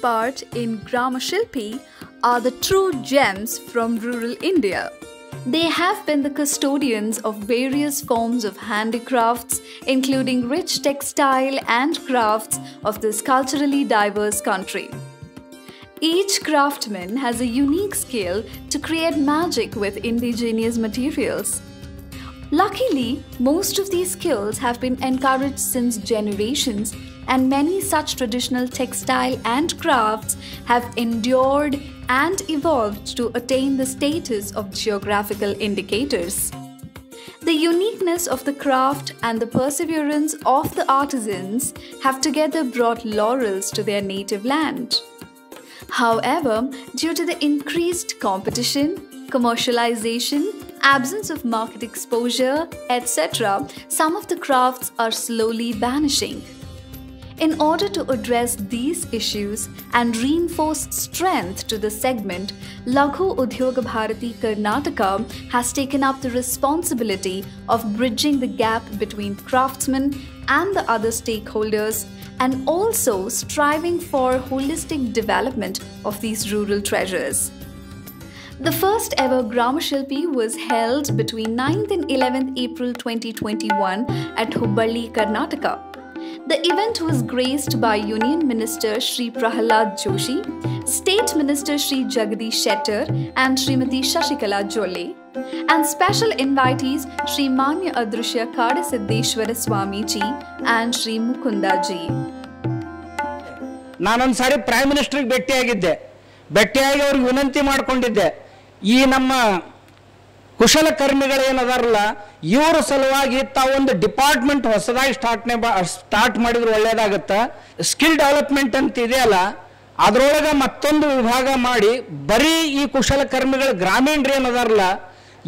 part in Grama Shilpi are the true gems from rural India. They have been the custodians of various forms of handicrafts, including rich textile and crafts of this culturally diverse country. Each craftsman has a unique skill to create magic with indigenous materials. Luckily, most of these skills have been encouraged since generations, and many such traditional textile and crafts have endured and evolved to attain the status of geographical indicators. The uniqueness of the craft and the perseverance of the artisans have together brought laurels to their native land. However, due to the increased competition, commercialization, absence of market exposure, etc., some of the crafts are slowly vanishing. In order to address these issues and reinforce strength to the segment, Laghu Udyog Bharati Karnataka has taken up the responsibility of bridging the gap between craftsmen and the other stakeholders and also striving for holistic development of these rural treasures. The first ever Grama Shilpi was held between 9th and 11th April 2021 at Hubballi, Karnataka. The event was graced by Union Minister Shri Prahalad Joshi, State Minister Shri Jagadish Shettar and Srimati Shashikala Jolle, and special invitees Shri Manya Adrushya Kadasiddeshwara Swamiji and Shri Mukunda Ji. ನಾನೊಂದು ಸಾರಿ prime ಮಿನಿಸ್ಟ್ರಿಗೆ ಭೇಟಿಯಾಗಿದ್ದೆ ಭೇಟಿಯಾಗಿ ಅವ್ರಿಗೆ ವಿನಂತಿ ಮಾಡಿಕೊಂಡಿದ್ದೆ ಈ ನಮ್ಮ ಕುಶಲಕರ್ಮಿಗಳೇನದಾರಲ್ಲ ಇವ್ರ ಸಲುವಾಗಿ ತಾವೊಂದು department ಹೊಸದಾಗಿ ಸ್ಟಾರ್ಟ್ನೆ start ಮಾಡಿದ್ರೆ ಒಳ್ಳೇದಾಗತ್ತೆ. ಸ್ಕಿಲ್ ಡೆವಲಪ್ಮೆಂಟ್ ಅಂತ ಇದೆಯಲ್ಲ ಅದರೊಳಗೆ ಮತ್ತೊಂದು ವಿಭಾಗ ಮಾಡಿ ಬರೀ ಈ ಕುಶಲಕರ್ಮಿಗಳು ಗ್ರಾಮೀಣರು ಏನದಾರಲ್ಲ,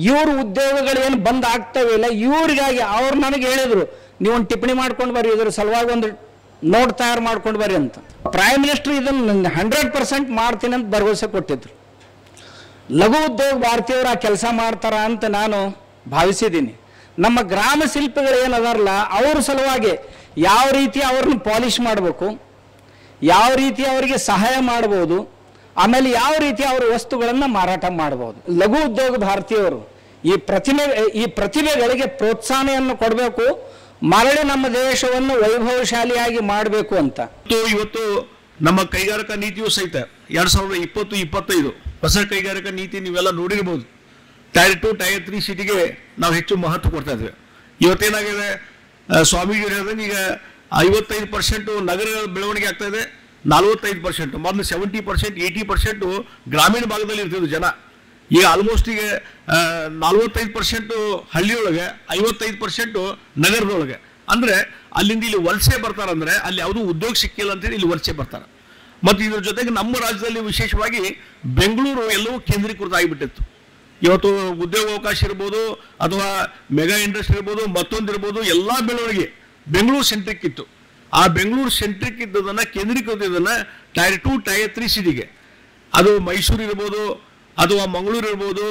ಇವ್ರ ಉದ್ಯೋಗಗಳು ಏನು ಬಂದ್ ಆಗ್ತವೆ ಇಲ್ಲ, ಇವ್ರಿಗಾಗಿ ಅವ್ರು ನನಗೆ ಹೇಳಿದ್ರು ನೀವು ಒಂದು ಟಿಪ್ಪಣಿ ಮಾಡ್ಕೊಂಡು ಬರ್ರಿ, ಇದ್ರ ಸಲುವಾಗಿ ಒಂದು ನೋಟ್ ತಯಾರು ಮಾಡ್ಕೊಂಡು ಬರ್ರಿ ಅಂತ. ಪ್ರೈಮ್ ಮಿನಿಸ್ಟರ್ ಇದನ್ನು ಹಂಡ್ರೆಡ್ ಪರ್ಸೆಂಟ್ ಮಾಡ್ತೀನಿ ಅಂತ ಭರವಸೆ ಕೊಟ್ಟಿದ್ರು. ಲಘು ಉದ್ಯೋಗ ಭಾರತೀಯವ್ರು ಆ ಕೆಲಸ ಮಾಡ್ತಾರ ಅಂತ ನಾನು ಭಾವಿಸಿದ್ದೀನಿ. ನಮ್ಮ ಗ್ರಾಮ ಶಿಲ್ಪಿಗಳು ಏನದಾರಲ್ಲ, ಅವ್ರ ಸಲುವಾಗಿ ಯಾವ ರೀತಿ ಅವ್ರನ್ನ ಪಾಲಿಷ್ ಮಾಡಬೇಕು, ಯಾವ ರೀತಿ ಅವರಿಗೆ ಸಹಾಯ ಮಾಡ್ಬೋದು, ಆಮೇಲೆ ಯಾವ ರೀತಿ ಅವರ ವಸ್ತುಗಳನ್ನು ಮಾರಾಟ ಮಾಡ್ಬೋದು. ಲಘು ಉದ್ಯೋಗ ಭಾರತೀಯವರು ಈ ಪ್ರತಿಮೆ, ಈ ಪ್ರತಿಭೆಗಳಿಗೆ ಪ್ರೋತ್ಸಾಹನೆಯನ್ನು ಕೊಡಬೇಕು, ಮರಳಿ ನಮ್ಮ ದೇಶವನ್ನು ವೈಭವಶಾಲಿಯಾಗಿ ಮಾಡಬೇಕು ಅಂತ. ಇವತ್ತು ನಮ್ಮ ಕೈಗಾರಿಕಾ ನೀತಿಯು ಸಹಿತ ಎರಡ್ ಸಾವಿರದ ಇಪ್ಪತ್ತು, ಇಪ್ಪತ್ತೈದು ಹೊಸ ಕೈಗಾರಿಕಾ ನೀತಿ ನೀವೆಲ್ಲ ನೋಡಿರ್ಬೋದು. ಟೈರ್ ಟು ಟೈರ್ ತ್ರೀ ಸಿಟಿಗೆ ನಾವು ಹೆಚ್ಚು ಮಹತ್ವ ಕೊಡ್ತಾ ಇದ್ವಿ. ಇವತ್ತೇನಾಗಿದೆ? ಸ್ವಾಮೀಜಿ ಹೇಳಿದ್ರೆ ಈಗ ಐವತ್ತೈದು ಪರ್ಸೆಂಟು ನಗರ ಬೆಳವಣಿಗೆ ಆಗ್ತಾ ಇದೆ. ನಲವತ್ತೈದು ಪರ್ಸೆಂಟ್ ಮೊದಲು ಸೆವೆಂಟಿ ಪರ್ಸೆಂಟ್ ಏಯ್ಟಿ ಪರ್ಸೆಂಟ್ ಗ್ರಾಮೀಣ ಭಾಗದಲ್ಲಿ ಇರ್ತಿದ್ರು ಜನ. ಈಗ ಆಲ್ಮೋಸ್ಟ್ ಈಗ ನಲವತ್ತೈದು ಪರ್ಸೆಂಟು ಹಳ್ಳಿಯೊಳಗೆ, ಐವತ್ತೈದು ಪರ್ಸೆಂಟು ನಗರದೊಳಗೆ. ಅಂದರೆ ಅಲ್ಲಿಂದ ಇಲ್ಲಿ ವಲಸೆ ಬರ್ತಾರಂದ್ರೆ ಅಲ್ಲಿ ಯಾವುದೂ ಉದ್ಯೋಗ ಸಿಕ್ಕಿಲ್ಲ ಅಂತೇಳಿ ಇಲ್ಲಿ ವಲಸೆ ಬರ್ತಾರೆ. ಮತ್ತು ಇದ್ರ ಜೊತೆಗೆ ನಮ್ಮ ರಾಜ್ಯದಲ್ಲಿ ವಿಶೇಷವಾಗಿ ಬೆಂಗಳೂರು ಎಲ್ಲವೂ ಕೇಂದ್ರೀಕೃತ ಆಗಿಬಿಟ್ಟಿತ್ತು ಇವತ್ತು ಉದ್ಯೋಗ ಅವಕಾಶ ಇರ್ಬೋದು, ಅಥವಾ ಮೆಗಾ ಇಂಡಸ್ಟ್ರಿ ಇರ್ಬೋದು, ಮತ್ತೊಂದು ಇರ್ಬೋದು, ಎಲ್ಲ ಬೆಳವಣಿಗೆ ಬೆಂಗಳೂರು ಸೆಂಟ್ರಿಕ್ ಇತ್ತು. ಆ ಬೆಂಗಳೂರು ಸೆಂಟ್ರಿಕ್ ಇದ್ದದನ್ನು ಕೇಂದ್ರೀಕೃತ ಇದನ್ನು ಟೈರ್ ಟು ಟೈರ್ ತ್ರೀ ಸಿಟಿಗೆ ಅದು ಮೈಸೂರು ಇರ್ಬೋದು, ಅಥವಾ ಮಂಗಳೂರು ಇರ್ಬೋದು,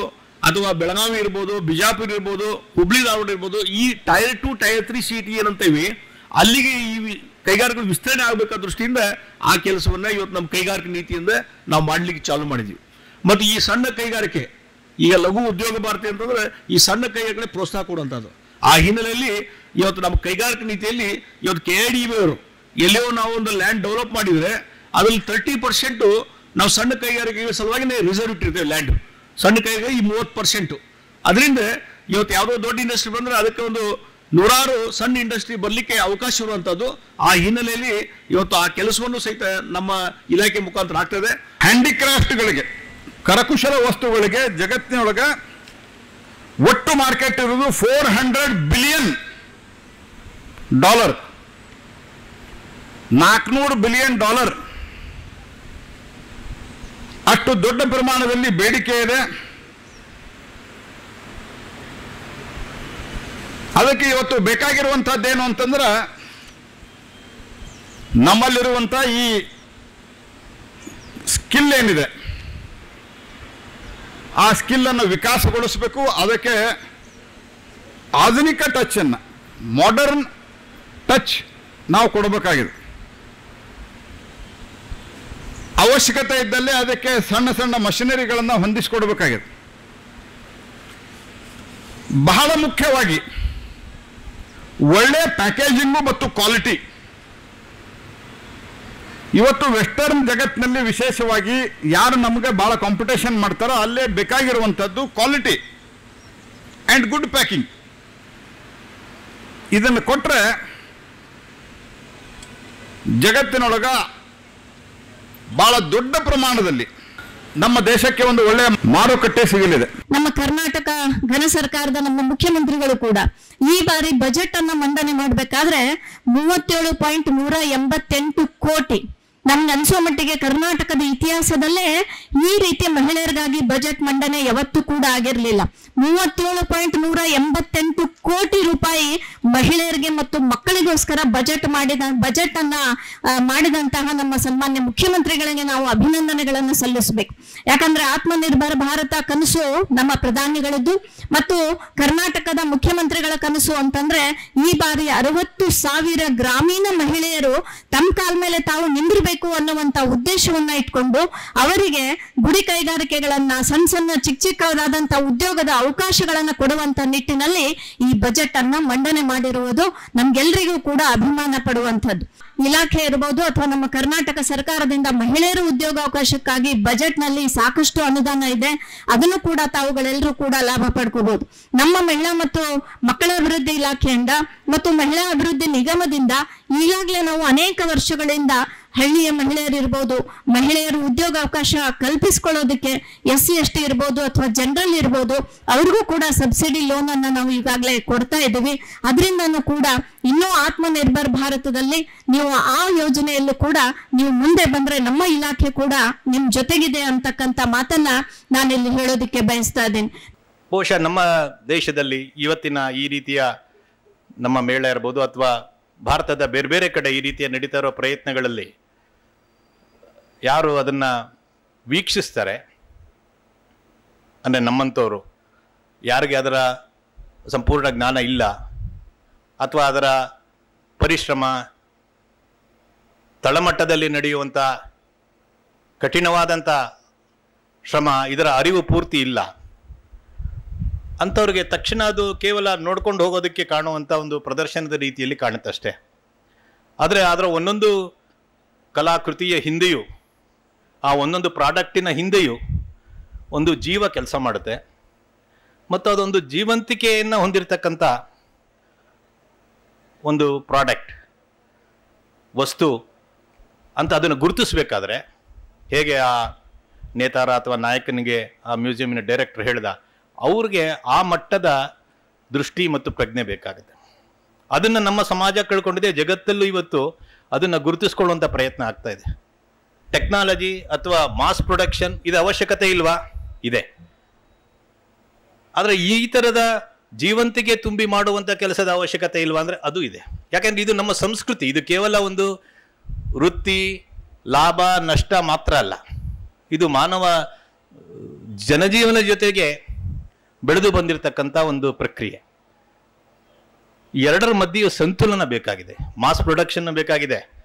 ಅಥವಾ ಬೆಳಗಾವಿ ಇರ್ಬೋದು, ಬಿಜಾಪುರ ಇರ್ಬೋದು, ಹುಬ್ಳಿ ಧಾರವಾಡ ಇರ್ಬೋದು, ಈ tier two tier three city ಏನಂತೇವಿ ಅಲ್ಲಿಗೆ ಈ ವಿ- ಕೈಗಾರಿಕೆ ವಿಸ್ತರಣೆ ಆಗಬೇಕಾದ ದೃಷ್ಟಿಯಿಂದ ಆ ಕೆಲಸವನ್ನ ಇವತ್ತು ನಮ್ಮ ಕೈಗಾರಿಕೆ ನೀತಿಯಿಂದ ನಾವು ಮಾಡ್ಲಿಕ್ಕೆ ಚಾಲು ಮಾಡಿದ್ವಿ. ಮತ್ತು ಈ ಸಣ್ಣ ಕೈಗಾರಿಕೆ, ಈಗ ಲಘು ಉದ್ಯೋಗ ಭಾರತಿ ಅಂತಂದ್ರೆ ಈ ಸಣ್ಣ ಕೈಗಾರಿಕೆ ಪ್ರೋತ್ಸಾಹ ಕೊಡುವಂಥದ್ದು. ಆ ಹಿನ್ನೆಲೆಯಲ್ಲಿ ಇವತ್ತು ನಮ್ಮ ಕೈಗಾರಿಕೆ ನೀತಿಯಲ್ಲಿ ಇವತ್ತು ಕೆ ಡಿ ಅವರು ಎಲ್ಲಿಯೋ ನಾವು ಒಂದು ಲ್ಯಾಂಡ್ ಡೆವಲಪ್ ಮಾಡಿದ್ರೆ ಅದ್ರಲ್ಲಿ ತರ್ಟಿ ಪರ್ಸೆಂಟ್ ನಾವು ಸಣ್ಣ ಕೈಗಾರಿಕೆಗಳ ಸಲುವಾಗಿ ರಿಸರ್ವ್ ಇಟ್ಟಿರ್ತೇವೆ ಲ್ಯಾಂಡ್ ಸಣ್ಣ ಕೈಗಾರಿಕೆ ಈ ಮೂವತ್ತು ಪರ್ಸೆಂಟ್ ಅದರಿಂದ ಇವತ್ತು ಯಾವುದೋ ದೊಡ್ಡ ಇಂಡಸ್ಟ್ರಿ ಬಂದ್ರೆ ಅದಕ್ಕೆ ಒಂದು ನೂರಾರು ಸಣ್ಣ ಇಂಡಸ್ಟ್ರಿ ಬರಲಿಕ್ಕೆ ಅವಕಾಶ ಇರುವಂತದ್ದು ಆ ಹಿನ್ನೆಲೆಯಲ್ಲಿ ಇವತ್ತು ಆ ಕೆಲಸವನ್ನು ಸಹಿತ ನಮ್ಮ ಇಲಾಖೆ ಮುಖಾಂತರ ಆಗ್ತದೆ. ಹ್ಯಾಂಡಿಕ್ರಾಫ್ಟ್ಗಳಿಗೆ ಕರಕುಶಲ ವಸ್ತುಗಳಿಗೆ ಜಗತ್ತಿನೊಳಗೆ ಒಟ್ಟು ಮಾರ್ಕೆಟ್ ಇರುವುದು ಫೋರ್ ಹಂಡ್ರೆಡ್ ಬಿಲಿಯನ್ ಡಾಲರ್ ನಾಲ್ಕುನೂರು ಬಿಲಿಯನ್ ಡಾಲರ್ ಅಷ್ಟು ದೊಡ್ಡ ಪ್ರಮಾಣದಲ್ಲಿ ಬೇಡಿಕೆ ಇದೆ. ಅದಕ್ಕೆ ಇವತ್ತು ಬೇಕಾಗಿರುವಂತಹದ್ದೇನು ಅಂತಂದ್ರೆ ನಮ್ಮಲ್ಲಿರುವಂತ ಈ ಸ್ಕಿಲ್ ಏನಿದೆ, ಆ ಸ್ಕಿಲ್ ಅನ್ನು ವಿಕಾಸಗೊಳಿಸಬೇಕು. ಅದಕ್ಕೆ ಆಧುನಿಕ ಟಚ್ ಅನ್ನ ಮಾಡರ್ನ್ ಟಚ್ ನಾವು ಕೊಡಬೇಕಾಗಿದೆ. ಅವಶ್ಯಕತೆ ಇದ್ದಲ್ಲಿ ಅದಕ್ಕೆ ಸಣ್ಣ ಸಣ್ಣ ಮಷಿನರಿಗಳನ್ನು ಹೊಂದಿಸಿಕೊಡ್ಬೇಕಾಗಿದೆ. ಬಹಳ ಮುಖ್ಯವಾಗಿ ಒಳ್ಳೆ ಪ್ಯಾಕೇಜಿಂಗು ಮತ್ತು ಕ್ವಾಲಿಟಿ ಇವತ್ತು ವೆಸ್ಟರ್ನ್ ಜಗತ್ತಿನಲ್ಲಿ ವಿಶೇಷವಾಗಿ ಯಾರು ನಮಗೆ ಬಹಳ ಕಾಂಪಿಟೇಷನ್ ಮಾಡ್ತಾರೋ ಅಲ್ಲೇ ಬೇಕಾಗಿರುವಂಥದ್ದು ಕ್ವಾಲಿಟಿ ಆ್ಯಂಡ್ ಗುಡ್ ಪ್ಯಾಕಿಂಗ್ ಇದನ್ನು ಕೊಟ್ಟರೆ ಜಗತ್ತಿನೊಳಗ ಭಾಳ ದೊಡ್ಡ ಪ್ರಮಾಣದಲ್ಲಿ ನಮ್ಮ ದೇಶಕ್ಕೆ ಒಂದು ಒಳ್ಳೆಯ ಮಾರುಕಟ್ಟೆ ಸಿಗಲಿದೆ. ನಮ್ಮ ಕರ್ನಾಟಕ ಘನ ಸರ್ಕಾರದ ನಮ್ಮ ಮುಖ್ಯಮಂತ್ರಿಗಳು ಕೂಡ ಈ ಬಾರಿ ಬಜೆಟ್ ಅನ್ನ ಮಂಡನೆ ಮಾಡಬೇಕಾದ್ರೆ ಮೂವತ್ತೇಳು ಪಾಯಿಂಟ್ ನೂರ ಎಂಬತ್ತೆಂಟು ಕೋಟಿ ನಮ್ಗೆ ಅನ್ಸೋ ಮಟ್ಟಿಗೆ ಕರ್ನಾಟಕದ ಇತಿಹಾಸದಲ್ಲೇ ಈ ರೀತಿ ಮಹಿಳೆಯರಿಗಾಗಿ ಬಜೆಟ್ ಮಂಡನೆ ಯಾವತ್ತೂ ಕೂಡ ಆಗಿರಲಿಲ್ಲ. ಮೂವತ್ತೇಳು ಪಾಯಿಂಟ್ ನೂರ ಎಂಬತ್ತೆಂಟು ಕೋಟಿ ರೂಪಾಯಿ ಮಹಿಳೆಯರಿಗೆ ಮತ್ತು ಮಕ್ಕಳಿಗೋಸ್ಕರ ಬಜೆಟ್ ಮಾಡಿದ ಬಜೆಟ್ ಅನ್ನ ಮಾಡಿದಂತಹ ನಮ್ಮ ಸನ್ಮಾನ್ಯ ಮುಖ್ಯಮಂತ್ರಿಗಳಿಗೆ ನಾವು ಅಭಿನಂದನೆಗಳನ್ನು ಸಲ್ಲಿಸಬೇಕು. ಯಾಕಂದ್ರೆ ಆತ್ಮನಿರ್ಭರ ಭಾರತ ಕನಸು ನಮ್ಮ ಪ್ರಧಾನಿಗಳದ್ದು ಮತ್ತು ಕರ್ನಾಟಕದ ಮುಖ್ಯಮಂತ್ರಿಗಳ ಕನಸು ಅಂತಂದ್ರೆ ಈ ಬಾರಿ ಅರವತ್ತು ಸಾವಿರ ಗ್ರಾಮೀಣ ಮಹಿಳೆಯರು ತಮ್ಮ ಕಾಲ ಮೇಲೆ ತಾವು ನಿಂದಿರಬೇಕು. ಅನ್ನುವಂತ ಉದ್ದೇಶವನ್ನ ಇಟ್ಕೊಂಡು ಅವರಿಗೆ ಗುಡಿ ಕೈಗಾರಿಕೆಗಳನ್ನ ಸಣ್ಣ ಸಣ್ಣ ಚಿಕ್ಕ ಚಿಕ್ಕದಾದಂತ ಉದ್ಯೋಗದ ಅವಕಾಶಗಳನ್ನ ಕೊಡುವಂತ ನಿಟ್ಟಿನಲ್ಲಿ ಈ ಬಜೆಟ್ ಅನ್ನ ಮಂಡನೆ ಮಾಡಿರುವುದು ನಮ್ಗೆಲ್ರಿಗೂ ಕೂಡ ಅಭಿಮಾನ ಪಡುವಂತದ್ದು ಇಲಾಖೆ ಇರಬಹುದು ಅಥವಾ ನಮ್ಮ ಕರ್ನಾಟಕ ಸರ್ಕಾರದಿಂದ ಮಹಿಳೆಯರು ಉದ್ಯೋಗಾವಕಾಶಕ್ಕಾಗಿ ಬಜೆಟ್ನಲ್ಲಿ ಸಾಕಷ್ಟು ಅನುದಾನ ಇದೆ, ಅದನ್ನು ಕೂಡ ತಾವುಗಳೆಲ್ಲರೂ ಕೂಡ ಲಾಭ ಪಡ್ಕೋಬಹುದು ನಮ್ಮ ಮಹಿಳಾ ಮತ್ತು ಮಕ್ಕಳ ಅಭಿವೃದ್ಧಿ ಇಲಾಖೆಯಿಂದ ಮತ್ತು ಮಹಿಳಾ ಅಭಿವೃದ್ಧಿ ನಿಗಮದಿಂದ ಈಗಾಗಲೇ ನಾವು ಅನೇಕ ವರ್ಷಗಳಿಂದ ಹಳ್ಳಿಯ ಮಹಿಳೆಯರು ಇರ್ಬೋದು, ಮಹಿಳೆಯರು ಉದ್ಯೋಗಾವಕಾಶ ಕಲ್ಪಿಸ್ಕೊಳ್ಳೋದಕ್ಕೆ ಎಸ್ ಸಿ ಎಸ್ ಟಿ ಇರ್ಬೋದು ಅಥವಾ ಜನರಲ್ ಇರ್ಬೋದು, ಅವ್ರಿಗೂ ಕೂಡ ಸಬ್ಸಿಡಿ ಲೋನ್ ಅನ್ನ ನಾವು ಈಗಾಗಲೇ ಕೊಡ್ತಾ ಇದ್ದೀವಿ. ಅದರಿಂದನೂ ಕೂಡ ಇನ್ನೂ ಆತ್ಮನಿರ್ಭರ್ ಭಾರತದಲ್ಲಿ ನೀವು ಆ ಯೋಜನೆಯಲ್ಲೂ ಕೂಡ ನೀವು ಮುಂದೆ ಬಂದ್ರೆ ನಮ್ಮ ಇಲಾಖೆ ಕೂಡ ನಿಮ್ ಜೊತೆಗಿದೆ ಅಂತಕ್ಕಂಥ ಮಾತನ್ನ ನಾನಿಲ್ಲಿ ಹೇಳೋದಕ್ಕೆ ಬಯಸ್ತಾ ಇದ್ದೀನಿ. ಬಹುಶಃ ನಮ್ಮ ದೇಶದಲ್ಲಿ ಇವತ್ತಿನ ಈ ರೀತಿಯ ನಮ್ಮ ಮೇಳ ಇರ್ಬೋದು ಅಥವಾ ಭಾರತದ ಬೇರೆ ಬೇರೆ ಕಡೆ ಈ ರೀತಿಯ ನಡೀತಾ ಇರೋ ಪ್ರಯತ್ನಗಳಲ್ಲಿ ಯಾರು ಅದನ್ನ ವೀಕ್ಷಿಸ್ತಾರೆ, ಅಂದರೆ ನಮ್ಮಂಥವರು ಯಾರಿಗೆ ಅದರ ಸಂಪೂರ್ಣ ಜ್ಞಾನ ಇಲ್ಲ, ಅಥವಾ ಅದರ ಪರಿಶ್ರಮ ತಳಮಟ್ಟದಲ್ಲಿ ನಡೆಯುವಂಥ ಕಠಿಣವಾದಂಥ ಶ್ರಮ, ಇದರ ಅರಿವು ಪೂರ್ತಿ ಇಲ್ಲ. ಅಂಥವ್ರಿಗೆ ತಕ್ಷಣ ಅದು ಕೇವಲ ನೋಡ್ಕೊಂಡು ಹೋಗೋದಕ್ಕೆ ಕಾಣುವಂಥ ಒಂದು ಪ್ರದರ್ಶನದ ರೀತಿಯಲ್ಲಿ ಕಾಣುತ್ತಷ್ಟೆ. ಆದರೆ ಅದರ ಒಂದೊಂದು ಕಲಾಕೃತಿಯ ಹಿಂದೆಯೂ ಆ ಒಂದೊಂದು ಪ್ರಾಡಕ್ಟಿನ ಹಿಂದೆಯೂ ಒಂದು ಜೀವ ಕೆಲಸ ಮಾಡುತ್ತೆ. ಮತ್ತು ಅದೊಂದು ಜೀವಂತಿಕೆಯನ್ನು ಹೊಂದಿರತಕ್ಕಂಥ ಒಂದು ಪ್ರಾಡಕ್ಟ್, ವಸ್ತು ಅಂತ ಅದನ್ನು ಗುರುತಿಸಬೇಕಾದ್ರೆ ಹೇಗೆ ಆ ನೇತಾರ ಅಥವಾ ನಾಯಕನಿಗೆ ಆ ಮ್ಯೂಸಿಯಮಿನ ಡೈರೆಕ್ಟರ್ ಹೇಳಿದ, ಅವ್ರಿಗೆ ಆ ಮಟ್ಟದ ದೃಷ್ಟಿ ಮತ್ತು ಪ್ರಜ್ಞೆ ಬೇಕಾಗುತ್ತೆ. ಅದನ್ನು ನಮ್ಮ ಸಮಾಜ ಕಳ್ಕೊಂಡಿದೆ, ಜಗತ್ತಲ್ಲೂ ಇವತ್ತು ಅದನ್ನು ಗುರುತಿಸ್ಕೊಳ್ಳುವಂಥ ಪ್ರಯತ್ನ ಆಗ್ತಾ ಇದೆ. ಟೆಕ್ನಾಲಜಿ ಅಥವಾ ಮಾಸ್ ಪ್ರೊಡಕ್ಷನ್ ಇದು ಅವಶ್ಯಕತೆ ಇಲ್ವಾ? ಇದೆ. ಆದರೆ ಈ ಥರದ ಜೀವಂತಿಗೆ ತುಂಬಿ ಮಾಡುವಂಥ ಕೆಲಸದ ಅವಶ್ಯಕತೆ ಇಲ್ವಾ ಅಂದರೆ ಅದು ಇದೆ. ಯಾಕೆಂದರೆ ಇದು ನಮ್ಮ ಸಂಸ್ಕೃತಿ. ಇದು ಕೇವಲ ಒಂದು ವೃತ್ತಿ, ಲಾಭ, ನಷ್ಟ ಮಾತ್ರ ಅಲ್ಲ. ಇದು ಮಾನವ, ಜನಜೀವನ ಜೊತೆಗೆ ಬೆಳೆದು ಬಂದಿರತಕ್ಕಂಥ ಒಂದು ಪ್ರಕ್ರಿಯೆ. ಎರಡರ ಮಧ್ಯೆಯೂ ಸಂತುಲನ ಬೇಕಾಗಿದೆ. ಮಾಸ್ ಪ್ರೊಡಕ್ಷನ್ ಬೇಕಾಗಿದೆ.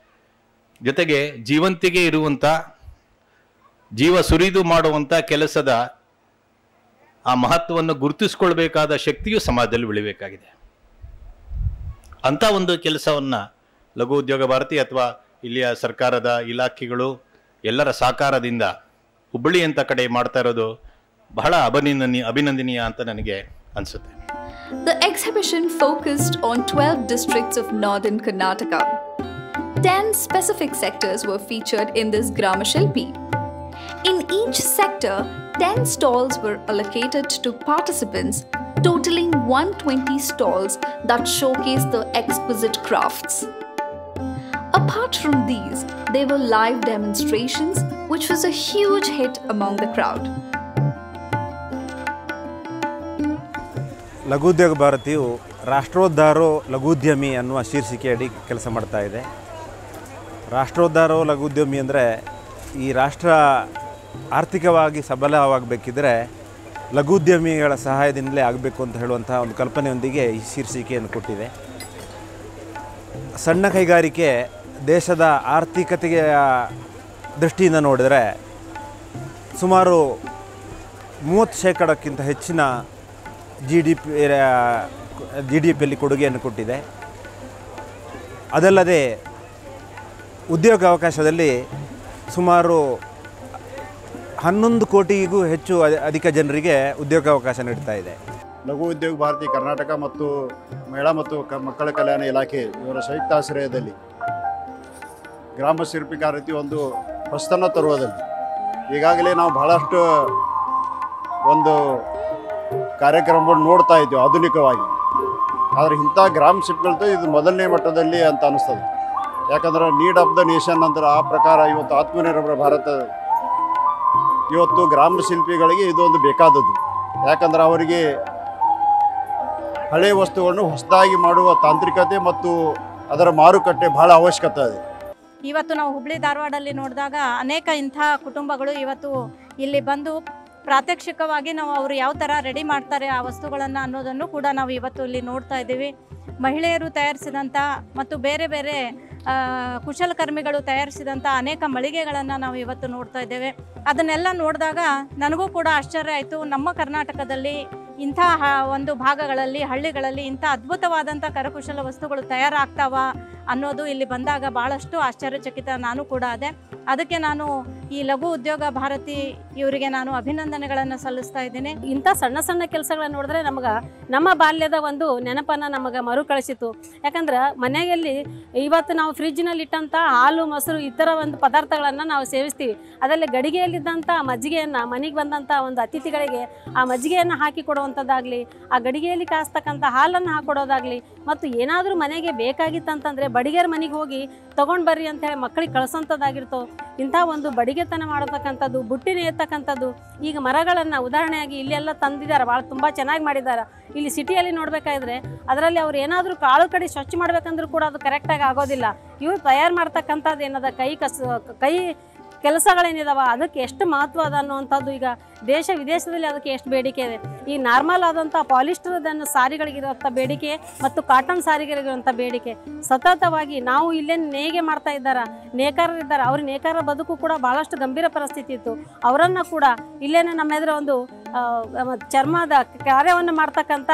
ಜೊತೆಗೆ ಜೀವಂತಿಗೆ ಇರುವಂಥ ಜೀವ ಸುರಿದು ಮಾಡುವಂಥ ಕೆಲಸದ ಆ ಮಹತ್ವವನ್ನು ಗುರುತಿಸ್ಕೊಳ್ಬೇಕಾದ ಶಕ್ತಿಯು ಸಮಾಜದಲ್ಲಿ ಬೆಳಿಬೇಕಾಗಿದೆ ಅಂಥ ಒಂದು ಕೆಲಸವನ್ನು ಲಘು ಉದ್ಯೋಗ ಭಾರತಿ ಅಥವಾ ಇಲ್ಲಿಯ ಸರ್ಕಾರದ ಇಲಾಖೆಗಳು ಎಲ್ಲರ ಸಹಕಾರದಿಂದ ಹುಬ್ಬಳ್ಳಿ ಅಂತ ಕಡೆ ಮಾಡ್ತಾ ಇರೋದು ಬಹಳ ಅಭಿನಂದನೀಯ ಅಭಿನಂದನೀಯ ಅಂತ ನನಗೆ ಅನಿಸುತ್ತೆ The exhibition focused on 12 districts of northern Karnataka. 10 specific sectors were featured in this Grama Shilpi. In each sector, 10 stalls were allocated to participants, totaling 120 stalls that showcase the exquisite crafts. Apart from these, there were live demonstrations, which was a huge hit among the crowd. ಲಘುದ್ಯೋಗ ಭಾರತಿಯು ರಾಷ್ಟ್ರೋದ್ಧಾರೋ ಲಘುದ್ಯಮಿ ಅನ್ನುವ ಶೀರ್ಷಿಕೆಯಡಿ ಕೆಲಸ ಮಾಡ್ತಾ ಇದೆ ರಾಷ್ಟ್ರೋದ್ಧಾರೋ ಲಘುದ್ಯಮಿ ಅಂದರೆ ಈ ರಾಷ್ಟ್ರ ಆರ್ಥಿಕವಾಗಿ ಸಬಲವಾಗಬೇಕಿದ್ರೆ ಲಘುದ್ಯಮಿಗಳ ಸಹಾಯದಿಂದಲೇ ಆಗಬೇಕು ಅಂತ ಹೇಳುವಂಥ ಒಂದು ಕಲ್ಪನೆಯೊಂದಿಗೆ ಈ ಶೀರ್ಷಿಕೆಯನ್ನು ಕೊಟ್ಟಿದೆ. ಸಣ್ಣ ಕೈಗಾರಿಕೆ ದೇಶದ ಆರ್ಥಿಕತೆಯ ದೃಷ್ಟಿಯಿಂದ ನೋಡಿದರೆ ಸುಮಾರು ಮೂವತ್ತು ಶೇಕಡಕ್ಕಿಂತ ಹೆಚ್ಚಿನ G D P G D ಪಿಯಲ್ಲಿ ಕೊಡುಗೆಯನ್ನು ಕೊಟ್ಟಿದೆ. ಅದಲ್ಲದೆ ಉದ್ಯೋಗಾವಕಾಶದಲ್ಲಿ ಸುಮಾರು ಹನ್ನೊಂದು ಕೋಟಿಗೂ ಹೆಚ್ಚು ಅಧಿಕ ಜನರಿಗೆ ಉದ್ಯೋಗಾವಕಾಶ ನೀಡ್ತಾ ಇದೆ. ಲಘು ಉದ್ಯೋಗ ಭಾರತಿ ಕರ್ನಾಟಕ ಮತ್ತು ಮಹಿಳಾ ಮತ್ತು ಮಕ್ಕಳ ಕಲ್ಯಾಣ ಇಲಾಖೆ ಇವರ ಸಂಯುಕ್ತಾಶ್ರಯದಲ್ಲಿ ಗ್ರಾಮ ಶಿಲ್ಪಿಗಾರತಿ ಒಂದು ಹೊಸತನ ತರುವುದಲ್ಲಿ ಈಗಾಗಲೇ ನಾವು ಬಹಳಷ್ಟು ಒಂದು ಕಾರ್ಯಕ್ರಮವನ್ನು ನೋಡ್ತಾ ಇದ್ದೀವಿ ಆಧುನಿಕವಾಗಿ. ಆದರೆ ಇಂಥ ಗ್ರಾಮ ಶಿಲ್ಪಿಗಳದ್ದು ಇದು ಮೊದಲನೇ ಮಟ್ಟದಲ್ಲಿ ಅಂತ ಅನಿಸ್ತದೆ ಯಾಕಂದ್ರೆ ನೀಡ್ ಆಫ್ ದ ನೇಷನ್ ಅಂದ್ರೆ ಆ ಪ್ರಕಾರ ಇವತ್ತು ಆತ್ಮನಿರ್ಭರ ಭಾರತ, ಇವತ್ತು ಗ್ರಾಮ ಶಿಲ್ಪಿಗಳಿಗೆ ಇದೊಂದು ಬೇಕಾದದ್ದು. ಯಾಕಂದ್ರೆ ಅವರಿಗೆ ಹಳೆ ವಸ್ತುಗಳನ್ನು ಹೊಸದಾಗಿ ಮಾಡುವ ತಾಂತ್ರಿಕತೆ ಮತ್ತು ಅದರ ಮಾರುಕಟ್ಟೆ ಬಹಳ ಅವಶ್ಯಕತೆ ಇದೆ ಇವತ್ತು ನಾವು ಹುಬ್ಳಿ ಧಾರವಾಡಲ್ಲಿ ನೋಡಿದಾಗ ಅನೇಕ ಇಂಥ ಕುಟುಂಬಗಳು ಇವತ್ತು ಇಲ್ಲಿ ಬಂದು ಪ್ರಾತ್ಯಕ್ಷಿಕವಾಗಿ ನಾವು ಅವರು ಯಾವ ಥರ ರೆಡಿ ಮಾಡ್ತಾರೆ ಆ ವಸ್ತುಗಳನ್ನು ಅನ್ನೋದನ್ನು ಕೂಡ ನಾವು ಇವತ್ತು ಇಲ್ಲಿ ನೋಡ್ತಾ ಇದ್ದೀವಿ. ಮಹಿಳೆಯರು ತಯಾರಿಸಿದಂಥ ಮತ್ತು ಬೇರೆ ಬೇರೆ ಕುಶಲಕರ್ಮಿಗಳು ತಯಾರಿಸಿದಂಥ ಅನೇಕ ಮಳಿಗೆಗಳನ್ನು ನಾವು ಇವತ್ತು ನೋಡ್ತಾ ಇದ್ದೇವೆ. ಅದನ್ನೆಲ್ಲ ನೋಡಿದಾಗ ನನಗೂ ಕೂಡ ಆಶ್ಚರ್ಯ ಆಯಿತು. ನಮ್ಮ ಕರ್ನಾಟಕದಲ್ಲಿ ಇಂಥ ಒಂದು ಭಾಗಗಳಲ್ಲಿ, ಹಳ್ಳಿಗಳಲ್ಲಿ ಇಂಥ ಅದ್ಭುತವಾದಂಥ ಕರಕುಶಲ ವಸ್ತುಗಳು ತಯಾರಾಗ್ತಾವ ಅನ್ನೋದು ಇಲ್ಲಿ ಬಂದಾಗ ಭಾಳಷ್ಟು ಆಶ್ಚರ್ಯಚಕಿತ ನಾನು ಕೂಡ ಅದೇ. ಅದಕ್ಕೆ ನಾನು ಈ ಲಘು ಉದ್ಯೋಗ ಭಾರತಿ ಇವರಿಗೆ ನಾನು ಅಭಿನಂದನೆಗಳನ್ನು ಸಲ್ಲಿಸ್ತಾ ಇದ್ದೀನಿ. ಇಂಥ ಸಣ್ಣ ಸಣ್ಣ ಕೆಲಸಗಳನ್ನ ನೋಡಿದ್ರೆ ನಮಗೆ ನಮ್ಮ ಬಾಲ್ಯದ ಒಂದು ನೆನಪನ್ನು ನಮಗೆ ಮರುಕಳಿಸಿತು ಯಾಕಂದ್ರೆ ಮನೆಯಲ್ಲಿ ಇವತ್ತು ನಾವು ಫ್ರಿಜ್ನಲ್ಲಿ ಇಟ್ಟಂಥ ಹಾಲು, ಮೊಸರು ಇತರ ಒಂದು ಪದಾರ್ಥಗಳನ್ನು ನಾವು ಸೇವಿಸ್ತೀವಿ. ಅದರಲ್ಲಿ ಗಡಿಗೆಯಲ್ಲಿದ್ದಂಥ ಮಜ್ಜಿಗೆಯನ್ನು, ಮನೆಗೆ ಬಂದಂಥ ಒಂದು ಅತಿಥಿಗಳಿಗೆ ಆ ಮಜ್ಜಿಗೆಯನ್ನು ಹಾಕಿ ಕೊಡುವಂಥದ್ದಾಗಲಿ ಆ ಗಡಿಗೆಯಲ್ಲಿ ಕಾಸ್ತಕ್ಕಂಥ ಹಾಲನ್ನು ಹಾಕೊಡೋದಾಗಲಿ, ಮತ್ತು ಏನಾದರೂ ಮನೆಗೆ ಬೇಕಾಗಿತ್ತಂತಂದರೆ ಬಡಿಗೆರ ಮನೆಗೆ ಹೋಗಿ ತೊಗೊಂಡು ಬರ್ರಿ ಅಂತೇಳಿ ಮಕ್ಕಳಿಗೆ ಕಳಿಸೋಂಥದ್ದಾಗಿರ್ತೋ, ಇಂಥ ಒಂದು ಬಡಿಗೆತನ ಮಾಡತಕ್ಕಂಥದ್ದು, ಬುಟ್ಟಿನ ಎತ್ತಕ್ಕಂಥದ್ದು, ಈಗ ಮರಗಳನ್ನು ಉದಾಹರಣೆಯಾಗಿ ಇಲ್ಲೆಲ್ಲ ತಂದಿದ್ದಾರೆ, ಭಾಳ ತುಂಬ ಚೆನ್ನಾಗಿ ಮಾಡಿದ್ದಾರೆ. ಇಲ್ಲಿ ಸಿಟಿಯಲ್ಲಿ ನೋಡಬೇಕಾದ್ರೆ ಅದರಲ್ಲಿ ಅವ್ರು ಏನಾದರೂ ಕಾಳು ಕಡೆ ಸ್ವಚ್ಛ ಮಾಡ್ಬೇಕಂದ್ರೂ ಕೂಡ ಅದು ಕರೆಕ್ಟಾಗಿ ಆಗೋದಿಲ್ಲ. ಇವ್ರು ತಯಾರು ಮಾಡ್ತಕ್ಕಂಥದ್ದು ಏನದ, ಕೈ ಕಸ, ಕೈ ಕೆಲಸಗಳೇನಿದಾವ? ಅದಕ್ಕೆ ಎಷ್ಟು ಮಹತ್ವ ಅದ ಅನ್ನುವಂಥದ್ದು ಈಗ ದೇಶ ವಿದೇಶದಲ್ಲಿ ಅದಕ್ಕೆ ಎಷ್ಟು ಬೇಡಿಕೆ ಇದೆ. ಈ ನಾರ್ಮಲ್ ಆದಂಥ ಪಾಲಿಸ್ಟರ್ದನ್ನು ಸಾರಿಗಳಿಗಿರುವಂಥ ಬೇಡಿಕೆ ಮತ್ತು ಕಾಟನ್ ಸಾರಿಗಳಿಗಿರುವಂಥ ಬೇಡಿಕೆ. ಸತತವಾಗಿ ನಾವು ಇಲ್ಲೇ ನೇಯ್ಗೆ ಮಾಡ್ತಾ ಇದ್ದಾರ ನೇಕಾರರಿದ್ದಾರೆ ಅವ್ರ ನೇಕಾರ ಬದುಕು ಕೂಡ ಭಾಳಷ್ಟು ಗಂಭೀರ ಪರಿಸ್ಥಿತಿ ಇತ್ತು. ಅವರನ್ನು ಕೂಡ ಇಲ್ಲೇನೆ ನಮ್ಮ ಎದುರು ಒಂದು ಚರ್ಮದ ಕಾರ್ಯವನ್ನು ಮಾಡ್ತಕ್ಕಂಥ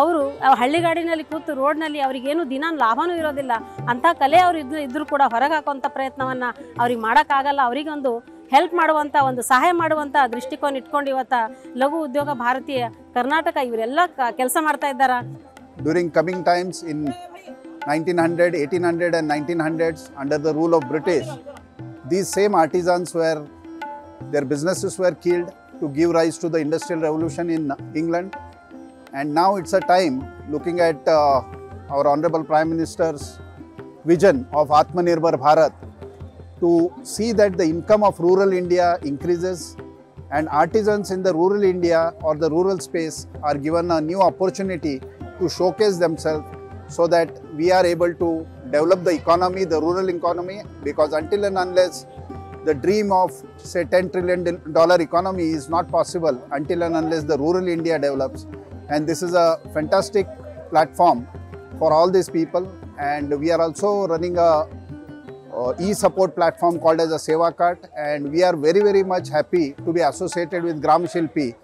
ಅವರು ಹಳ್ಳಿಗಾಡಿನಲ್ಲಿ ಕೂತು ರೋಡ್ನಲ್ಲಿ ಅವ್ರಿಗೇನು ದಿನ ಲಾಭನೂ ಇರೋದಿಲ್ಲ. ಅಂಥ ಕಲೆ ಅವ್ರು ಇದ್ರು ಇದ್ರೂ ಕೂಡ ಹೊರಗೆ ಹಾಕುವಂಥ ಪ್ರಯತ್ನವನ್ನು ಅವ್ರಿಗೆ ಮಾಡೋಕ್ಕಾಗಲ್ಲ. ಅವರಿಗೊಂದು ಹೆಲ್ಪ್ ಮಾಡುವಂಥ ಒಂದು ಸಹಾಯ ಮಾಡುವಂಥ ದೃಷ್ಟಿಕೋನ ಇಟ್ಕೊಂಡು ಇವತ್ತು ಲಘು ಉದ್ಯೋಗ ಭಾರತೀಯ ಕರ್ನಾಟಕ ಇವರೆಲ್ಲ ಕೆಲಸ ಮಾಡ್ತಾ ಇದ್ದಾರೆ? During coming times in 1900, 1800 and 1900s under the rule of British, these same artisans were, their businesses were killed to give rise to the industrial revolution in England. And now it's a time looking at uh, our Honorable Prime Minister's vision of Atmanirbhar Bharat to see that the income of rural India increases and artisans in the rural India or the rural space are given a new opportunity to showcase themselves so that we are able to develop the economy, the rural economy, because until and unless the dream of say 10 trillion dollar economy is not possible until and unless the rural India develops. And this is a fantastic platform for all these people. And we are also running a uh, e-support platform called as a Seva Cart and we are very very much happy to be associated with Gram Shilpi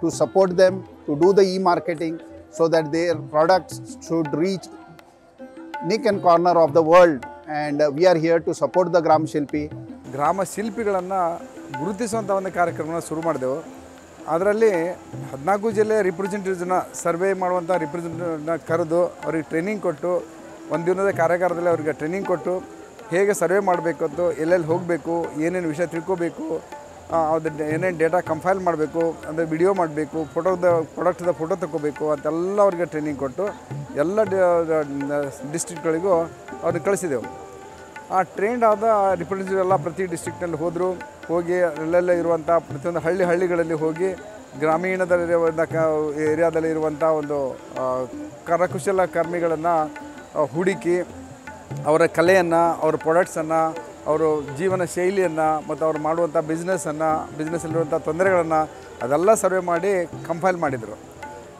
to support them to do the e-marketing so that their products should reach nick and corner of the world and uh, we are here to support the Gram Shilpi. ಗ್ರಾಮ ಶಿಲ್ಪಿಗಳನ್ನು ಗುರುತಿಸುವಂಥ ಒಂದು ಕಾರ್ಯಕ್ರಮನ ಶುರು ಮಾಡಿದೆವು ಅದರಲ್ಲಿ ಹದಿನಾಲ್ಕು ಜಿಲ್ಲೆ ರಿಪ್ರೆಸೆಂಟೇಟಿವ್ಸ್ನ survey ಮಾಡುವಂಥ ರಿಪ್ರೆಸೆಂಟೇಟಿವ್ನ ಕರೆದು ಅವ್ರಿಗೆ ಟ್ರೈನಿಂಗ್ ಕೊಟ್ಟು, ಒಂದು ದಿನದ ಕಾರ್ಯಾಗಾರದಲ್ಲಿ ಅವ್ರಿಗೆ ಟ್ರೈನಿಂಗ್ ಕೊಟ್ಟು ಹೇಗೆ ಸರ್ವೆ ಮಾಡಬೇಕು ಅಂತ, ಎಲ್ಲೆಲ್ಲಿ ಹೋಗಬೇಕು, ಏನೇನು ವಿಷಯ ತಿಳ್ಕೋಬೇಕು ಅದು ಏನೇನು ಡೇಟಾ ಕಂಫೈಲ್ ಮಾಡಬೇಕು, ಅಂದರೆ ವಿಡಿಯೋ ಮಾಡಬೇಕು ಫೋಟೋದ ಪ್ರಾಡಕ್ಟ್ದ ಫೋಟೋ ತಗೋಬೇಕು ಅಂತೆಲ್ಲ ಅವ್ರಿಗೆ ಟ್ರೈನಿಂಗ್ ಕೊಟ್ಟು ಎಲ್ಲ ಡಿಸ್ಟ್ರಿಕ್ಟ್ಗಳಿಗೂ ಅವ್ರಿಗೆ ಕಳಿಸಿದೆವು. ಆ ಟ್ರೈನ್ಡ್ ಆದ ರಿಪ್ರೆಸೆಂಟೇಟಿವ್ ಎಲ್ಲ ಪ್ರತಿ ಡಿಸ್ಟ್ರಿಕ್ಟಲ್ಲಿ ಹೋದರು, ಹೋಗಿ ಅಲ್ಲೆಲ್ಲ ಇರುವಂಥ ಪ್ರತಿಯೊಂದು ಹಳ್ಳಿ ಹಳ್ಳಿಗಳಲ್ಲಿ ಹೋಗಿ ಗ್ರಾಮೀಣದಲ್ಲಿರುವಂಥ ಕ ಏರಿಯಾದಲ್ಲಿ ಇರುವಂಥ ಒಂದು ಕರಕುಶಲ ಕರ್ಮಿಗಳನ್ನು ಹುಡುಕಿ ಅವರ ಕಲೆಯನ್ನು, ಅವ್ರ ಪ್ರಾಡಕ್ಟ್ಸನ್ನು ಅವರು ಜೀವನ ಶೈಲಿಯನ್ನು ಮತ್ತು ಅವ್ರು ಮಾಡುವಂಥ ಬಿಸ್ನೆಸ್ಸನ್ನು ಬಿಸ್ನೆಸ್ಸಲ್ಲಿರುವಂಥ ತೊಂದರೆಗಳನ್ನು ಅದೆಲ್ಲ ಸರ್ವೆ ಮಾಡಿ ಕಂಫೈಲ್ ಮಾಡಿದರು.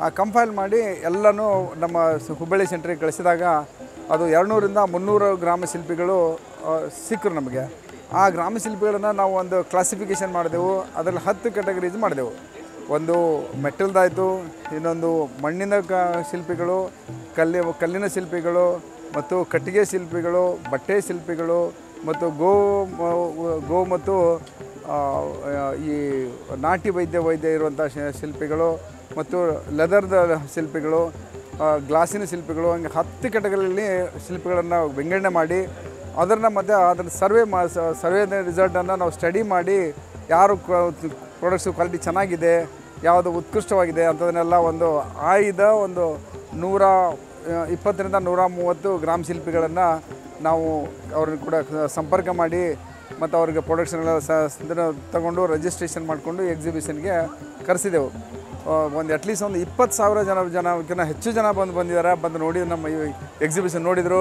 ಆ ಕಂಫೈಲ್ ಮಾಡಿ ಎಲ್ಲನೂ ನಮ್ಮ ಹುಬ್ಬಳ್ಳಿ ಸೆಂಟ್ರಿಗೆ ಕಳಿಸಿದಾಗ ಅದು ಎರಡುನೂರಿಂದ ಮುನ್ನೂರು ಗ್ರಾಮ ಶಿಲ್ಪಿಗಳು ಸಿಕ್ಕರು ನಮಗೆ. ಆ ಗ್ರಾಮ ಶಿಲ್ಪಿಗಳನ್ನು ನಾವು ಒಂದು ಕ್ಲಾಸಿಫಿಕೇಷನ್ ಮಾಡಿದೆವು. ಅದರಲ್ಲಿ ಹತ್ತು ಕ್ಯಾಟಗರೀಸ್ ಮಾಡಿದೆವು. ಒಂದು ಮೆಟಲ್ದಾಯಿತು ಇನ್ನೊಂದು ಮಣ್ಣಿನ ಕ, ಶಿಲ್ಪಿಗಳು, ಕಲ್ಲಿ, ಕಲ್ಲಿನ ಶಿಲ್ಪಿಗಳು, ಮತ್ತು ಕಟ್ಟಿಗೆ ಶಿಲ್ಪಿಗಳು, ಬಟ್ಟೆ ಶಿಲ್ಪಿಗಳು, ಮತ್ತು ಗೋ ಗೋ ಮತ್ತು ಈ ನಾಟಿ ವೈದ್ಯ ವೈದ್ಯ ಇರುವಂಥ ಶಿಲ್ಪಿಗಳು, ಮತ್ತು ಲೆದರ್ದ ಶಿಲ್ಪಿಗಳು ಗ್ಲಾಸಿನ ಶಿಲ್ಪಿಗಳು, ಹಂಗೆ ಹತ್ತು ಕೆಟಗರಿಯಲ್ಲಿ ಶಿಲ್ಪಿಗಳನ್ನು ವಿಂಗಡಣೆ ಮಾಡಿ, ಅದನ್ನು ಮತ್ತು ಅದರ ಸರ್ವೆ ಮಾ ಸರ್ವೆ ರಿಸಲ್ಟನ್ನು ನಾವು ಸ್ಟಡಿ ಮಾಡಿ, ಯಾರು ಪ್ರಾಡಕ್ಟ್ಸ್ ಕ್ವಾಲಿಟಿ ಚೆನ್ನಾಗಿದೆ, ಯಾವುದು ಉತ್ಕೃಷ್ಟವಾಗಿದೆ ಅಂಥದನ್ನೆಲ್ಲ ಒಂದು ಆಯ್ದ ಒಂದು ನೂರ ಇಪ್ಪತ್ತರಿಂದ ನೂರ ಮೂವತ್ತು ಗ್ರಾಮ ಶಿಲ್ಪಿಗಳನ್ನು ನಾವು ಅವ್ರನ್ನ ಕೂಡ ಸಂಪರ್ಕ ಮಾಡಿ, ಮತ್ತು ಅವ್ರಿಗೆ ಪ್ರೊಡಕ್ಷನ್ಗಳ ತಗೊಂಡು ರಿಜಿಸ್ಟ್ರೇಷನ್ ಮಾಡಿಕೊಂಡು ಎಕ್ಸಿಬಿಷನ್ಗೆ ಕರೆಸಿದೆವು. ಒಂದು ಅಟ್ಲೀಸ್ಟ್ ಒಂದು ಇಪ್ಪತ್ತು ಸಾವಿರ ಜನ ಜನಕ್ಕಿಂತ ಹೆಚ್ಚು ಜನ ಬಂದು ಬಂದಿದ್ದಾರೆ ಬಂದು ನೋಡಿ ನಮ್ಮ ಈ ಎಕ್ಸಿಬಿಷನ್ ನೋಡಿದರು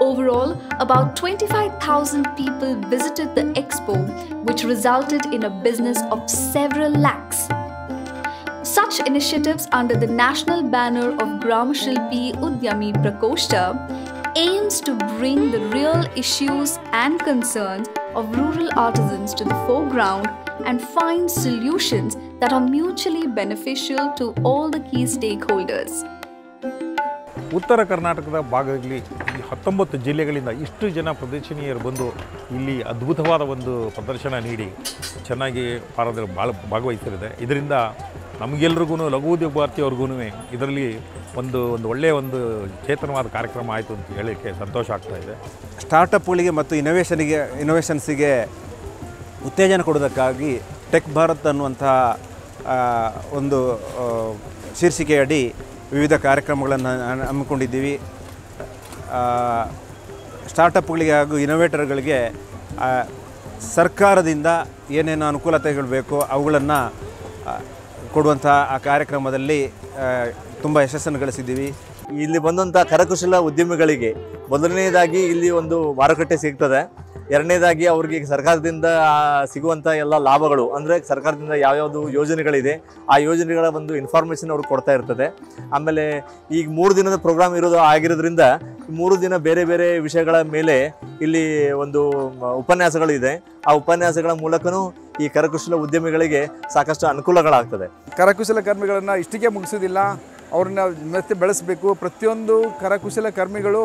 Overall, about 25,000 people visited the expo, which resulted in a business of several lakhs. Such initiatives under the national banner of Gramashilpi Udyami Prakoshta aims to bring the real issues and concerns of rural artisans to the foreground and find solutions that are mutually beneficial to all the key stakeholders. ಉತ್ತರ ಕರ್ನಾಟಕದ ಭಾಗದಲ್ಲಿ ಈ ಹತ್ತೊಂಬತ್ತು ಜಿಲ್ಲೆಗಳಿಂದ ಇಷ್ಟು ಜನ ಪ್ರದರ್ಶನೀಯರು ಬಂದು ಇಲ್ಲಿ ಅದ್ಭುತವಾದ ಒಂದು ಪ್ರದರ್ಶನ ನೀಡಿ ಚೆನ್ನಾಗಿ ಪಾರದಲ್ಲಿ ಭಾಳ ಭಾಗವಹಿಸಿರಿದೆ ಇದರಿಂದ ನಮಗೆಲ್ರಿಗೂ ಲಘು ಉದ್ಯೋಗ ಭಾರತಿಯವ್ರಿಗೂ ಇದರಲ್ಲಿ ಒಂದು ಒಂದು ಒಳ್ಳೆಯ ಒಂದು ಚೇತನವಾದ ಕಾರ್ಯಕ್ರಮ ಆಯಿತು ಅಂತ ಹೇಳಲಿಕ್ಕೆ ಸಂತೋಷ ಆಗ್ತಾ ಇದೆ. ಸ್ಟಾರ್ಟಪ್ಗಳಿಗೆ ಮತ್ತು ಇನೋವೇಷನ್ಗೆ ಇನೋವೇಷನ್ಸಿಗೆ ಉತ್ತೇಜನ ಕೊಡೋದಕ್ಕಾಗಿ ಟೆಕ್ ಭಾರತ್ ಅನ್ನುವಂಥ ಒಂದು ಶೀರ್ಷಿಕೆಯಡಿ ವಿವಿಧ ಕಾರ್ಯಕ್ರಮಗಳನ್ನು ಹಮ್ಮಿಕೊಂಡಿದ್ದೀವಿ. ಸ್ಟಾರ್ಟಪ್ಗಳಿಗೆ ಹಾಗೂ ಇನೋವೇಟರ್ಗಳಿಗೆ ಸರ್ಕಾರದಿಂದ ಏನೇನು ಅನುಕೂಲತೆಗಳು ಬೇಕೋ ಅವುಗಳನ್ನು ಕೊಡುವಂಥ ಆ ಕಾರ್ಯಕ್ರಮದಲ್ಲಿ ತುಂಬ ಯಶಸ್ಸನ್ನು ಗಳಿಸಿದ್ದೀವಿ. ಇಲ್ಲಿ ಬಂದಂಥ ಕರಕುಶಲ ಉದ್ಯಮಿಗಳಿಗೆ, ಮೊದಲನೆಯದಾಗಿ ಇಲ್ಲಿ ಒಂದು ಮಾರುಕಟ್ಟೆ ಸಿಗ್ತದೆ. ಎರಡನೇದಾಗಿ ಅವ್ರಿಗೆ ಸರ್ಕಾರದಿಂದ ಸಿಗುವಂಥ ಎಲ್ಲ ಲಾಭಗಳು, ಅಂದರೆ ಸರ್ಕಾರದಿಂದ ಯಾವ್ಯಾವುದು ಯೋಜನೆಗಳಿದೆ, ಆ ಯೋಜನೆಗಳ ಒಂದು ಇನ್ಫಾರ್ಮೇಷನ್ ಅವ್ರಿಗೆ ಕೊಡ್ತಾ ಇರ್ತದೆ. ಆಮೇಲೆ ಈಗ ಮೂರು ದಿನದ ಪ್ರೋಗ್ರಾಮ್ ಇರೋದು ಆಗಿರೋದ್ರಿಂದ, ಮೂರು ದಿನ ಬೇರೆ ಬೇರೆ ವಿಷಯಗಳ ಮೇಲೆ ಇಲ್ಲಿ ಒಂದು ಉಪನ್ಯಾಸಗಳು ಉಪನ್ಯಾಸಗಳಿದೆ. ಆ ಉಪನ್ಯಾಸಗಳ ಮೂಲಕನೂ ಈ ಕರಕುಶಲ ಉದ್ಯಮಿಗಳಿಗೆ ಸಾಕಷ್ಟು ಅನುಕೂಲಗಳಾಗ್ತದೆ. ಕರಕುಶಲ ಕರ್ಮಿಗಳನ್ನು ಇಷ್ಟಿಗೆ ಮುಗಿಸೋದಿಲ್ಲ. ಅವ್ರನ್ನ ಮತ್ತೆ ಬೆಳೆಸಬೇಕು. ಪ್ರತಿಯೊಂದು ಕರಕುಶಲ ಕರ್ಮಿಗಳು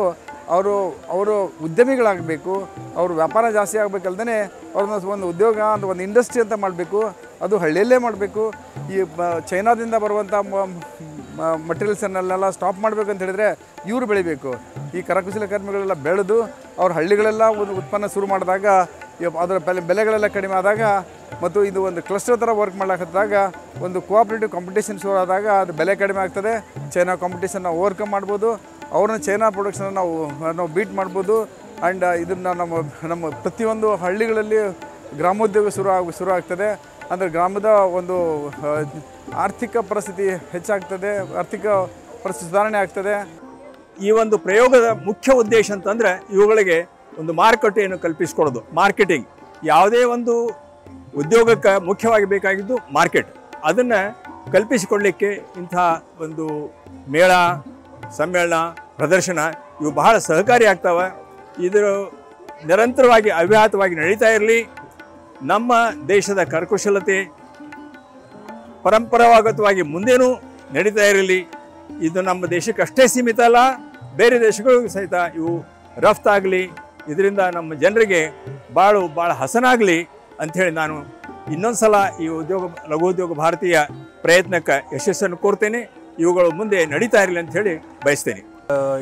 ಅವರು ಅವರು ಉದ್ಯಮಿಗಳಾಗಬೇಕು, ಅವರು ವ್ಯಾಪಾರ ಜಾಸ್ತಿ ಆಗಬೇಕಲ್ದೇ ಅವ್ರನ್ನ ಒಂದು ಉದ್ಯೋಗ ಅಂತ ಒಂದು ಇಂಡಸ್ಟ್ರಿ ಅಂತ ಮಾಡಬೇಕು, ಅದು ಹಳ್ಳಿಯಲ್ಲೇ ಮಾಡಬೇಕು. ಈ ಚೈನಾದಿಂದ ಬರುವಂಥ ಮಟೀರಿಯಲ್ಸನ್ನೆಲ್ಲ ಸ್ಟಾಪ್ ಮಾಡಬೇಕು ಅಂತ ಹೇಳಿದರೆ ಇವರು ಬೆಳಿಬೇಕು. ಈ ಕರಕುಶಲಕರ್ಮಿಗಳೆಲ್ಲ ಬೆಳೆದು ಅವ್ರ ಹಳ್ಳಿಗಳೆಲ್ಲ ಒಂದು ಉತ್ಪನ್ನ ಶುರು ಮಾಡಿದಾಗ ಅದರ ಬೆಲೆ, ಬೆಲೆಗಳೆಲ್ಲ ಕಡಿಮೆ ಆದಾಗ ಮತ್ತು ಇದು ಒಂದು ಕ್ಲಸ್ಟರ್ ಥರ ವರ್ಕ್ ಮಾಡ್ಲಾಕತ್ತಾಗ, ಒಂದು ಕೋಆಪ್ರೇಟಿವ್ ಕಾಂಪಿಟೇಷನ್ ಶುರು ಆದಾಗ ಅದು ಬೆಲೆ ಕಡಿಮೆ ಆಗ್ತದೆ. ಚೈನಾ ಕಾಂಪಿಟೇಷನ್ನ ಓವರ್ಕಮ್ ಮಾಡ್ಬೋದು. ಅವ್ರನ್ನ ಚೈನಾ ಪ್ರೊಡಕ್ಷನ್ ನಾವು ನಾವು ಬೀಟ್ ಮಾಡ್ಬೋದು. ಆ್ಯಂಡ್ ಇದನ್ನು ನಮ್ಮ ನಮ್ಮ ಪ್ರತಿಯೊಂದು ಹಳ್ಳಿಗಳಲ್ಲಿ ಗ್ರಾಮೋದ್ಯೋಗ ಶುರು ಆಗ, ಶುರು ಆಗ್ತದೆ. ಅಂದರೆ ಗ್ರಾಮದ ಒಂದು ಆರ್ಥಿಕ ಪರಿಸ್ಥಿತಿ ಹೆಚ್ಚಾಗ್ತದೆ, ಆರ್ಥಿಕ ಪರಿಸ್ಥಿತಿ ಸುಧಾರಣೆ ಆಗ್ತದೆ. ಈ ಒಂದು ಪ್ರಯೋಗದ ಮುಖ್ಯ ಉದ್ದೇಶ ಅಂತಂದರೆ ಇವುಗಳಿಗೆ ಒಂದು ಮಾರುಕಟ್ಟೆಯನ್ನು ಕಲ್ಪಿಸಿಕೊಡೋದು ಮಾರ್ಕೆಟಿಂಗ್ ಯಾವುದೇ ಒಂದು ಉದ್ಯೋಗಕ್ಕೆ ಮುಖ್ಯವಾಗಿ ಬೇಕಾಗಿದ್ದು ಮಾರ್ಕೆಟ್ ಅದನ್ನು ಕಲ್ಪಿಸಿಕೊಡಲಿಕ್ಕೆ ಇಂಥ ಒಂದು ಮೇಳ ಸಮ್ಮೇಳನ, ಪ್ರದರ್ಶನ ಇವು ಬಹಳ ಸಹಕಾರಿ ಆಗ್ತಾವೆ. ಇದು ನಿರಂತರವಾಗಿ ಅವ್ಯಾಹತವಾಗಿ ನಡೀತಾ ಇರಲಿ. ನಮ್ಮ ದೇಶದ ಕರಕುಶಲತೆ ಪರಂಪರಾಗತವಾಗಿ ಮುಂದೇನೂ ನಡೀತಾ ಇರಲಿ. ಇದು ನಮ್ಮ ದೇಶಕ್ಕೆ ಅಷ್ಟೇ ಸೀಮಿತ ಅಲ್ಲ, ಬೇರೆ ದೇಶಗಳಿಗೂ ಸಹಿತ ಇವು ರಫ್ತಾಗಲಿ ಇದರಿಂದ ನಮ್ಮ ಜನರಿಗೆ ಭಾಳ ಭಾಳ ಹಸನಾಗಲಿ ಅಂಥೇಳಿ ನಾನು ಇನ್ನೊಂದು ಸಲ ಈ ಉದ್ಯೋಗ, ಲಘು ಉದ್ಯೋಗ ಭಾರತೀಯ ಪ್ರಯತ್ನಕ್ಕೆ ಯಶಸ್ಸನ್ನು ಕೋರ್ತೇನೆ. ಇವುಗಳು ಮುಂದೆ ನಡೀತಾ ಇರಲಿ ಅಂತ ಹೇಳಿ ಬಯಸ್ತೇನೆ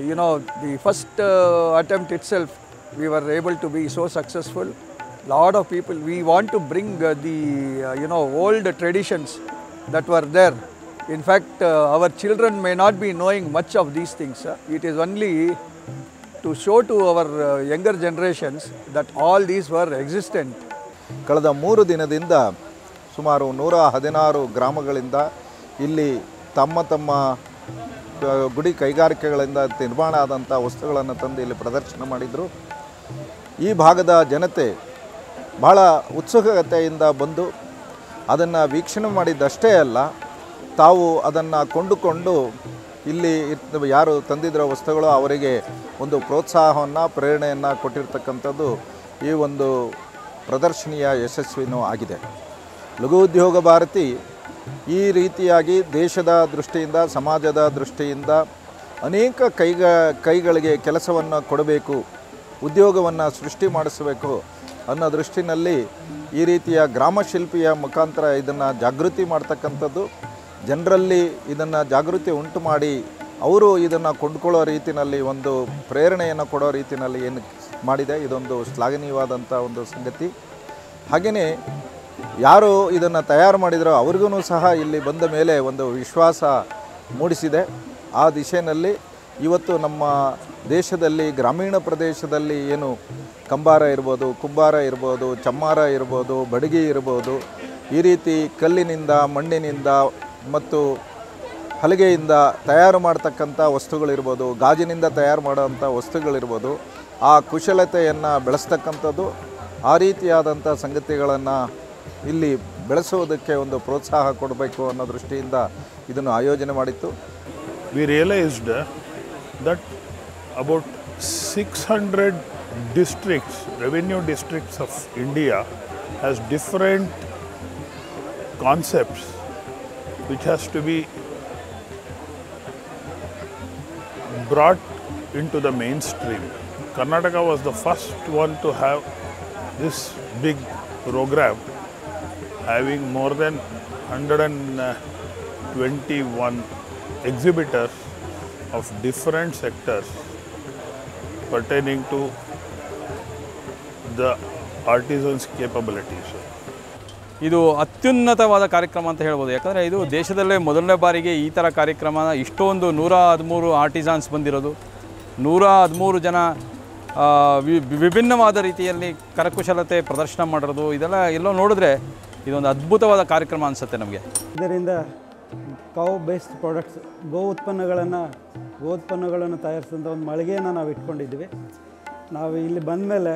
you know the first the first self attempt itself, we were able to be so successful. Lot of people, we want to bring old the, that you know, old traditions that were there. In fact, knowing our children may not be knowing much of these to our It is only to show to our uh, younger generations that all these were existent. ಕಳೆದ ಮೂರು ದಿನದಿಂದ ಸುಮಾರು ನೂರ ಹದಿನಾರು ಗ್ರಾಮಗಳಿಂದ ಇಲ್ಲಿ ತಮ್ಮ ತಮ್ಮ ಗುಡಿ ಕೈಗಾರಿಕೆಗಳಿಂದ ನಿರ್ಮಾಣ ಆದಂಥ ವಸ್ತುಗಳನ್ನು ತಂದು ಇಲ್ಲಿ ಪ್ರದರ್ಶನ ಮಾಡಿದರು. ಈ ಭಾಗದ ಜನತೆ ಬಹಳ ಉತ್ಸುಕತೆಯಿಂದ ಬಂದು ಅದನ್ನು ವೀಕ್ಷಣೆ ಮಾಡಿದ್ದಷ್ಟೇ ಅಲ್ಲ, ತಾವು ಅದನ್ನು ಕೊಂಡುಕೊಂಡು ಇಲ್ಲಿ ಯಾರು ತಂದಿದ್ರೋ ವಸ್ತುಗಳು ಅವರಿಗೆ ಒಂದು ಪ್ರೋತ್ಸಾಹವನ್ನು, ಪ್ರೇರಣೆಯನ್ನು ಕೊಟ್ಟಿರ್ತಕ್ಕಂಥದ್ದು ಈ ಒಂದು ಪ್ರದರ್ಶನಿಯ ಯಶಸ್ವಿನೂ ಆಗಿದೆ. ಲಘು ಉದ್ಯೋಗ ಭಾರತಿ ಈ ರೀತಿಯಾಗಿ ದೇಶದ ದೃಷ್ಟಿಯಿಂದ, ಸಮಾಜದ ದೃಷ್ಟಿಯಿಂದ ಅನೇಕ ಕೈಗ, ಕೈಗಳಿಗೆ ಕೆಲಸವನ್ನು ಕೊಡಬೇಕು, ಉದ್ಯೋಗವನ್ನು ಸೃಷ್ಟಿ ಮಾಡಿಸಬೇಕು ಅನ್ನೋ ದೃಷ್ಟಿನಲ್ಲಿ ಈ ರೀತಿಯ ಗ್ರಾಮ ಶಿಲ್ಪಿಯ ಮುಖಾಂತರ ಇದನ್ನು ಜಾಗೃತಿ ಮಾಡ್ತಕ್ಕಂಥದ್ದು. ಜನರಲ್ಲಿ ಇದನ್ನು ಜಾಗೃತಿ ಉಂಟು ಮಾಡಿ ಅವರು ಇದನ್ನು ಕೊಂಡ್ಕೊಳ್ಳೋ ರೀತಿಯಲ್ಲಿ ಒಂದು ಪ್ರೇರಣೆಯನ್ನು ಕೊಡೋ ರೀತಿಯಲ್ಲಿ ಏನು ಮಾಡಿದೆ, ಇದೊಂದು ಶ್ಲಾಘನೀಯವಾದಂಥ ಒಂದು ಸಂಗತಿ. ಹಾಗೆಯೇ ಯಾರು ಇದನ್ನು ತಯಾರು ಮಾಡಿದರೋ ಅವ್ರಿಗೂ ಸಹ ಇಲ್ಲಿ ಬಂದ ಮೇಲೆ ಒಂದು ವಿಶ್ವಾಸ ಮೂಡಿಸಿದೆ. ಆ ದಿಶೆಯಲ್ಲಿ ಇವತ್ತು ನಮ್ಮ ದೇಶದಲ್ಲಿ, ಗ್ರಾಮೀಣ ಪ್ರದೇಶದಲ್ಲಿ ಏನು ಕಂಬಾರ ಇರ್ಬೋದು, ಕುಂಬಾರ ಇರ್ಬೋದು, ಚಮ್ಮಾರ ಇರ್ಬೋದು, ಬಡಗಿ ಇರ್ಬೋದು, ಈ ರೀತಿ ಕಲ್ಲಿನಿಂದ, ಮಣ್ಣಿನಿಂದ ಮತ್ತು ಹಲಗೆಯಿಂದ ತಯಾರು ಮಾಡ್ತಕ್ಕಂಥ ವಸ್ತುಗಳಿರ್ಬೋದು, ಗಾಜಿನಿಂದ ತಯಾರು ಮಾಡೋವಂಥ ವಸ್ತುಗಳಿರ್ಬೋದು, ಆ ಕುಶಲತೆಯನ್ನು ಬೆಳೆಸ್ತಕ್ಕಂಥದ್ದು, ಆ ರೀತಿಯಾದಂಥ ಸಂಗತಿಗಳನ್ನು ಇಲ್ಲಿ ಬೆಳೆಸೋದಕ್ಕೆ ಒಂದು ಪ್ರೋತ್ಸಾಹ ಕೊಡಬೇಕು ಅನ್ನೋ ದೃಷ್ಟಿಯಿಂದ ಇದನ್ನು ಆಯೋಜನೆ ಮಾಡಿತ್ತು we realized that about 600 districts, revenue districts of India has different concepts to has to be brought into the mainstream. Karnataka was the first one to have this big program having more than 121 exhibitors of different sectors pertaining to the artisans' capabilities. ಇದು ಅತ್ಯುನ್ನತವಾದ ಕಾರ್ಯಕ್ರಮ ಅಂತ ಹೇಳ್ಬೋದು ಯಾಕಂದರೆ ಇದು ದೇಶದಲ್ಲೇ ಮೊದಲನೇ ಬಾರಿಗೆ ಈ ಥರ ಕಾರ್ಯಕ್ರಮ, ಇಷ್ಟೊಂದು ನೂರ ಹದಿಮೂರು ಆರ್ಟಿಸಾನ್ಸ್ ಬಂದಿರೋದು ನೂರ ಹದಿಮೂರು ಜನ ವಿಭಿನ್ನವಾದ ರೀತಿಯಲ್ಲಿ ಕರಕುಶಲತೆ ಪ್ರದರ್ಶನ ಮಾಡಿರೋದು, ಇದೆಲ್ಲ ಎಲ್ಲೋ ನೋಡಿದ್ರೆ ಇದೊಂದು ಅದ್ಭುತವಾದ ಕಾರ್ಯಕ್ರಮ ಅನಿಸುತ್ತೆ ನಮಗೆ. ಇದರಿಂದ ಕೌ ಬೇಸ್ಡ್ ಪ್ರಾಡಕ್ಟ್ಸ್ ಗೋ ಉತ್ಪನ್ನಗಳನ್ನು ಗೋ ಉತ್ಪನ್ನಗಳನ್ನು ತಯಾರಿಸಿದಂಥ ಒಂದು ಮಳಿಗೆಯನ್ನು ನಾವು ಇಟ್ಕೊಂಡಿದ್ವಿ. ನಾವು ಇಲ್ಲಿ ಬಂದಮೇಲೆ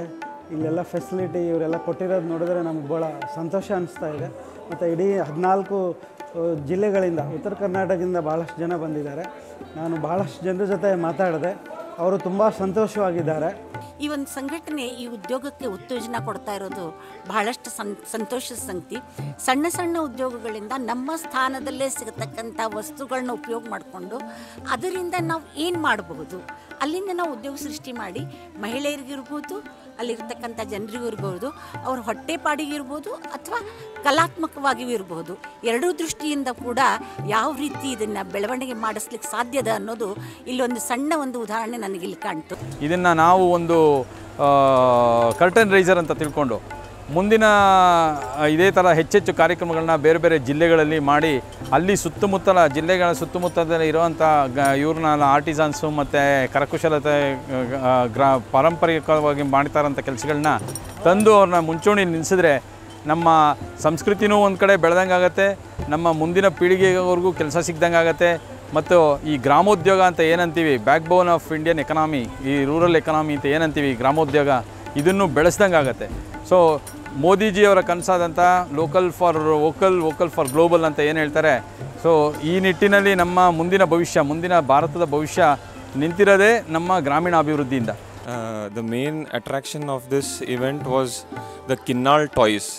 ಇಲ್ಲೆಲ್ಲ ಫೆಸಿಲಿಟಿ ಇವರೆಲ್ಲ ಕೊಟ್ಟಿರೋದು ನೋಡಿದ್ರೆ ನಮ್ಗೆ ಭಾಳ ಸಂತೋಷ ಅನಿಸ್ತಾ ಇದೆ. ಮತ್ತು ಇಡೀ ಹದಿನಾಲ್ಕು ಜಿಲ್ಲೆಗಳಿಂದ, ಉತ್ತರ ಕರ್ನಾಟಕದಿಂದ ಭಾಳಷ್ಟು ಜನ ಬಂದಿದ್ದಾರೆ. ನಾನು ಭಾಳಷ್ಟು ಜನರ ಜೊತೆ ಮಾತಾಡಿದೆ. ಅವರು ತುಂಬ ಸಂತೋಷವಾಗಿದ್ದಾರೆ. ಈ ಒಂದು ಸಂಘಟನೆ ಈ ಉದ್ಯೋಗಕ್ಕೆ ಉತ್ತೇಜನ ಕೊಡ್ತಾ ಇರೋದು ಬಹಳಷ್ಟು ಸಂ, ಸಂತೋಷದ ಸಂಗತಿ. ಸಣ್ಣ ಸಣ್ಣ ಉದ್ಯೋಗಗಳಿಂದ ನಮ್ಮ ಸ್ಥಾನದಲ್ಲೇ ಸಿಗತಕ್ಕಂಥ ವಸ್ತುಗಳನ್ನ ಉಪಯೋಗ ಮಾಡಿಕೊಂಡು ಅದರಿಂದ ನಾವು ಏನು ಮಾಡಬಹುದು? ಅಲ್ಲಿಂದ ನಾವು ಉದ್ಯೋಗ ಸೃಷ್ಟಿ ಮಾಡಿ ಮಹಿಳೆಯರಿಗಿರ್ಬೋದು ಅಲ್ಲಿರ್ತಕ್ಕಂಥ ಜನರಿಗೂ ಇರ್ಬೋದು, ಅವ್ರ ಹೊಟ್ಟೆಪಾಡಿಗಿರ್ಬೋದು ಅಥವಾ ಕಲಾತ್ಮಕವಾಗಿಯೂ ಇರ್ಬೋದು. ಎರಡೂ ದೃಷ್ಟಿಯಿಂದ ಕೂಡ ಯಾವ ರೀತಿ ಇದನ್ನು ಬೆಳವಣಿಗೆ ಮಾಡಿಸ್ಲಿಕ್ಕೆ ಸಾಧ್ಯದ ಅನ್ನೋದು ಇಲ್ಲೊಂದು ಸಣ್ಣ ಒಂದು ಉದಾಹರಣೆ ನನಗಿಲ್ಲಿ ಕಾಣ್ತು. ಇದನ್ನು ನಾವು ಒಂದು ಕರ್ಟನ್ ರೈಸರ್ ಅಂತ ತಿಳ್ಕೊಂಡು ಮುಂದಿನ ಇದೇ ಥರ ಹೆಚ್ಚೆಚ್ಚು ಕಾರ್ಯಕ್ರಮಗಳನ್ನ ಬೇರೆ ಬೇರೆ ಜಿಲ್ಲೆಗಳಲ್ಲಿ ಮಾಡಿ, ಅಲ್ಲಿ ಸುತ್ತಮುತ್ತಲ ಜಿಲ್ಲೆಗಳ ಸುತ್ತಮುತ್ತಲದಲ್ಲಿ ಇರುವಂಥ ಗ, ಇವ್ರನ್ನ ಆರ್ಟಿಸನ್ಸು ಮತ್ತು ಕರಕುಶಲತೆ ಗ್ರಾ, ಪಾರಂಪರಿಕವಾಗಿ ಮಾಡ್ತಾರಂಥ ಕೆಲಸಗಳನ್ನ ತಂದು ಅವ್ರನ್ನ ಮುಂಚೂಣಿ ನಿಲ್ಲಿಸಿದ್ರೆ ನಮ್ಮ ಸಂಸ್ಕೃತಿನೂ ಒಂದು ಕಡೆ ಬೆಳೆದಂಗೆ ಆಗುತ್ತೆ ನಮ್ಮ ಮುಂದಿನ ಪೀಳಿಗೆವರೆಗೂ ಕೆಲಸ ಸಿಗ್ದಂಗೆ ಆಗುತ್ತೆ ಮತ್ತು ಈ ಗ್ರಾಮೋದ್ಯೋಗ ಅಂತ ಏನಂತೀವಿ backbone of Indian economy ಈ ರೂರಲ್ ಎಕನಾಮಿ ಅಂತ ಏನಂತೀವಿ ಗ್ರಾಮೋದ್ಯೋಗ, ಇದನ್ನು ಬೆಳೆಸ್ದಂಗೆ ಆಗುತ್ತೆ ಸೊ ಮೋದಿಜಿಯವರ ಕನಸಾದಂಥ local for vocal vocal for global ಅಂತ ಏನು ಹೇಳ್ತಾರೆ? ಸೊ ಈ ನಿಟ್ಟಿನಲ್ಲಿ ನಮ್ಮ ಮುಂದಿನ ಭವಿಷ್ಯ, ಮುಂದಿನ ಭಾರತದ ಭವಿಷ್ಯ ನಿಂತಿರೋದೇ ನಮ್ಮ ಗ್ರಾಮೀಣ ಅಭಿವೃದ್ಧಿಯಿಂದ the main attraction of this event was the Kinnal toys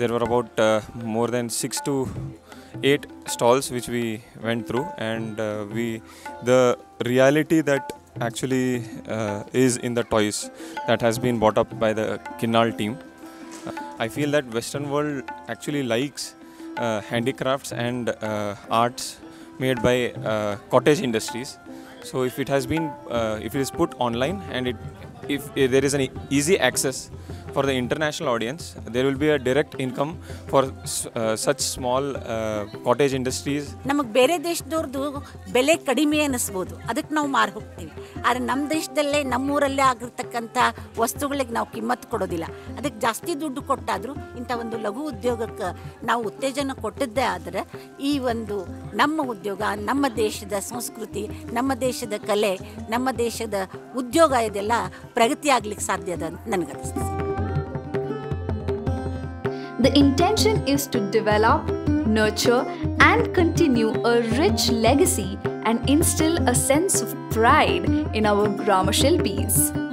there were about more than six to eight stalls which we went through and we the reality that actually uh, is in the toys that has been bought up by the Kinnal team. I feel that Western world actually likes uh, handicrafts and uh, arts made by uh, cottage industries. So if it has been, uh, if it is put online and it, if, if there is an easy access for the international audience, there will be a direct income for uh, such small uh, cottage industries. ನಮಗೆ ಬೇರೆ ದೇಶದವ್ರದ್ದು ಬೆಲೆ ಕಡಿಮೆ ಅನ್ನಿಸ್ಬೋದು. ಅದಕ್ಕೆ ನಾವು ಮಾರು ಹೋಗ್ತೀವಿ. ಆದರೆ ನಮ್ಮ ದೇಶದಲ್ಲೇ ನಮ್ಮೂರಲ್ಲೇ ಆಗಿರ್ತಕ್ಕಂಥ ವಸ್ತುಗಳಿಗೆ ನಾವು ಕಿಮ್ಮತ್ತು ಕೊಡೋದಿಲ್ಲ. ಅದಕ್ಕೆ ಜಾಸ್ತಿ ದುಡ್ಡು ಕೊಟ್ಟಾದರೂ ಇಂಥ ಒಂದು ಲಘು ಉದ್ಯೋಗಕ್ಕೆ ನಾವು ಉತ್ತೇಜನ ಕೊಟ್ಟಿದ್ದೇ ಆದರೆ ಈ ಒಂದು ನಮ್ಮ ಉದ್ಯೋಗ ನಮ್ಮ ದೇಶದ ಸಂಸ್ಕೃತಿ ನಮ್ಮ ದೇಶದ ಕಲೆ ನಮ್ಮ ದೇಶದ ಉದ್ಯೋಗ ಇದೆಲ್ಲ ಪ್ರಗತಿ ಆಗ್ಲಿಕ್ಕೆ ಸಾಧ್ಯ ಅದ ನನಗನ್ನಿಸ್ತದೆ. The intention is to develop, nurture, and continue a rich legacy and instill a sense of pride in our Grama Shilpis.